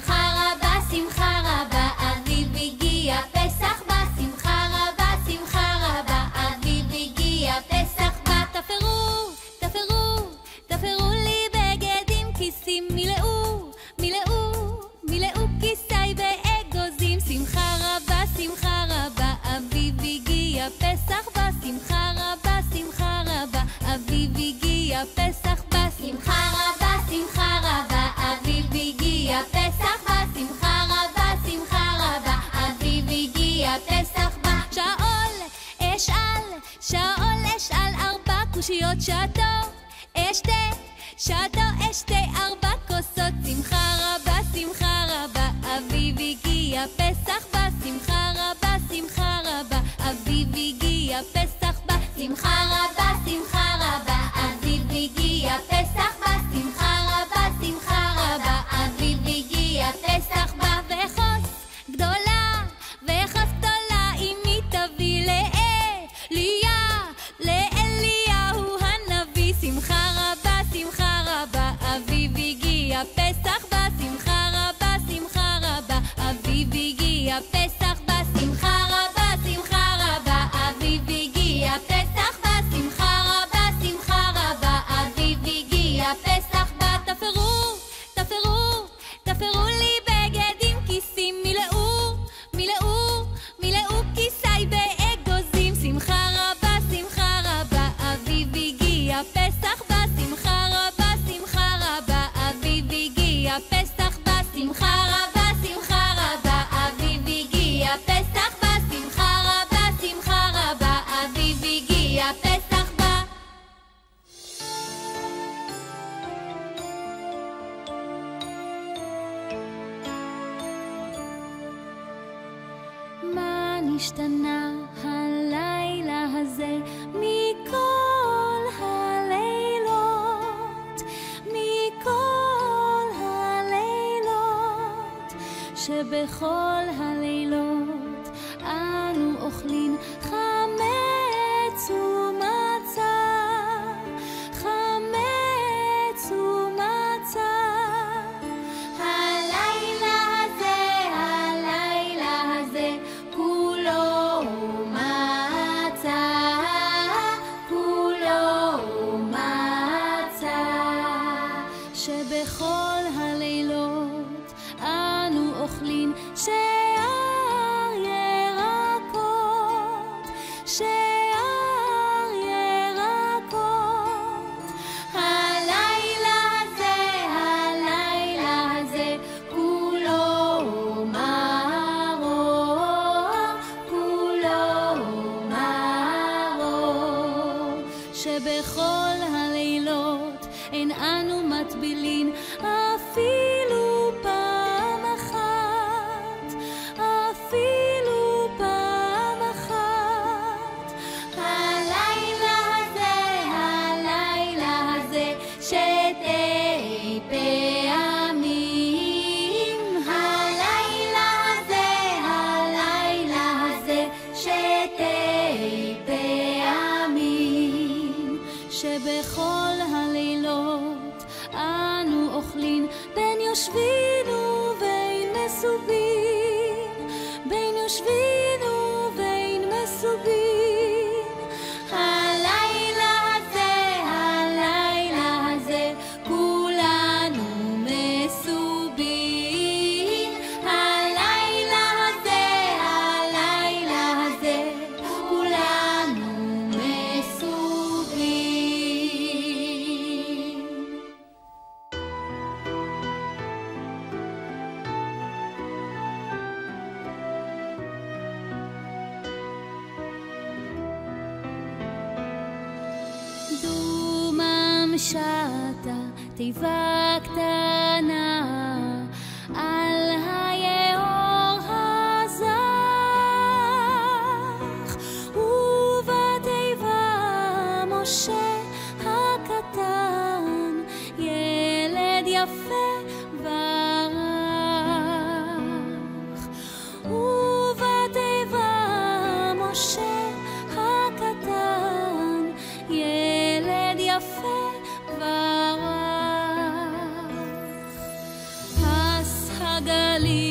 Simcha. קושיות שעתו אשתה, שעתו אשתה ארבע כוסות. שמחה רבה, שמחה רבה, אביב הגיע פסח בא, שמחה רבה, שמחה רבה, אביב הגיע פסח בא, שמחה השתנה הלילה הזה מכל הלילות, מכל הלילות, שבכל הלילות אנו אוכלים Deus vi nuvem me subir. שטה תיבה קטנה על gali